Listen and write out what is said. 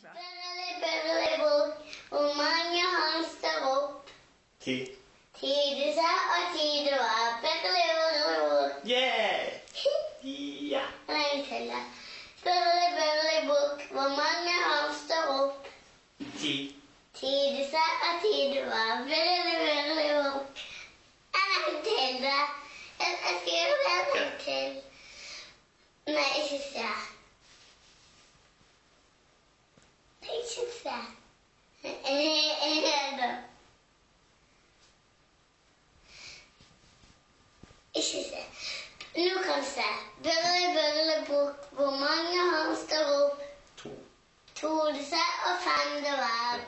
klar. Børrelig, børrelig bok, hvor mange hamster opp. Ti. Tide seg og tide var. Børrelig, børrelig. Yeah! Ja. En gang til. da. Børrelig, børrelig bok, hvor mange hamster opp. Ti. Tide seg og tide var. Børrelig, børrelig bok. En gang til. da. Jeg jeg skal gjøre det en gang til. Nei, ikke ikke se. Nå kan du se. Børre, børre, bukk. Hvor mange hamster opp? To. To du ser, og fem det var.